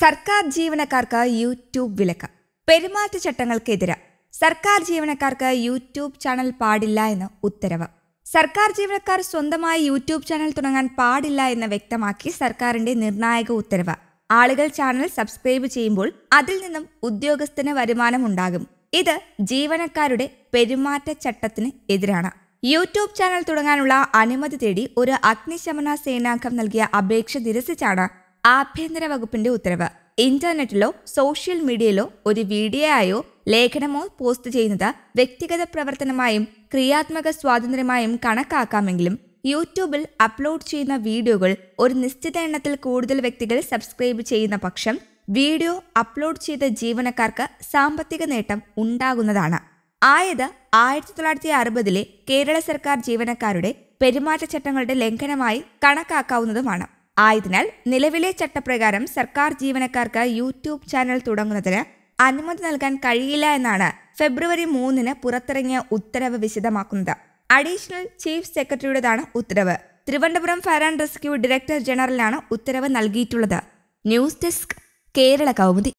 സർക്കാർ ജീവനക്കാർക്ക് യൂട്യൂബ് വിലക്ക്. പെരുമാറ്റച്ചട്ടങ്ങൾക്കെതിരെ സർക്കാർ ജീവനക്കാർക്ക് യൂട്യൂബ് ചാനൽ പാടില്ല എന്ന് ഉത്തരവ്. സർക്കാർ ജീവനക്കാർ സ്വന്തമായി യൂട്യൂബ് ചാനൽ തുടങ്ങാൻ പാടില്ല എന്ന് വ്യക്തമാക്കി സർക്കാരിന്റെ നിർണായക ഉത്തരവ്. ആളുകൾ ചാനൽ സബ്സ്ക്രൈബ് ചെയ്യുമ്പോൾ അതിൽ നിന്നും ഉദ്യോഗസ്ഥന് വരുമാനം ഉണ്ടാകും. ഇത് ജീവനക്കാരുടെ പെരുമാറ്റച്ചട്ടത്തിന് എതിരാണ്. യൂട്യൂബ് ചാനൽ തുടങ്ങാനുള്ള അനുമതി തേടി ഒരു അഗ്നിശമന സേനാംഗം നൽകിയ അപേക്ഷ നിരസിച്ചാണ് ആഭ്യന്തര വകുപ്പിന്റെ ഉത്തരവ്. ഇന്റർനെറ്റിലോ സോഷ്യൽ മീഡിയയിലോ ഒരു വീഡിയോ ആയോ ലേഖനമോ പോസ്റ്റ് ചെയ്യുന്നത് വ്യക്തിഗത പ്രവർത്തനമായും ക്രിയാത്മക സ്വാതന്ത്ര്യമായും കണക്കാക്കാമെങ്കിലും യൂട്യൂബിൽ അപ്ലോഡ് ചെയ്യുന്ന വീഡിയോകൾ ഒരു നിശ്ചിത എണ്ണത്തിൽ കൂടുതൽ വ്യക്തികൾ സബ്സ്ക്രൈബ് ചെയ്യുന്ന പക്ഷം വീഡിയോ അപ്ലോഡ് ചെയ്ത ജീവനക്കാർക്ക് സാമ്പത്തിക നേട്ടം ഉണ്ടാകുന്നതാണ്. ആയത് ആയിരത്തി തൊള്ളായിരത്തി അറുപതിലെ കേരള സർക്കാർ ജീവനക്കാരുടെ പെരുമാറ്റച്ചട്ടങ്ങളുടെ ലംഘനമായി കണക്കാക്കാവുന്നതുമാണ്. ആയതിനാൽ നിലവിലെ ചട്ടപ്രകാരം സർക്കാർ ജീവനക്കാർക്ക് യൂട്യൂബ് ചാനൽ തുടങ്ങുന്നതിന് അനുമതി നൽകാൻ കഴിയില്ല എന്നാണ് ഫെബ്രുവരി മൂന്നിന് പുറത്തിറങ്ങിയ ഉത്തരവ് വിശദമാക്കുന്നത്. അഡീഷണൽ ചീഫ് സെക്രട്ടറിയുടേതാണ് ഉത്തരവ്. Thiruvananthapuram fire and rescue director ജനറലാണ് ഉത്തരവ് നൽകിയിട്ടുള്ളത്. News desk Kerala Kaumudi.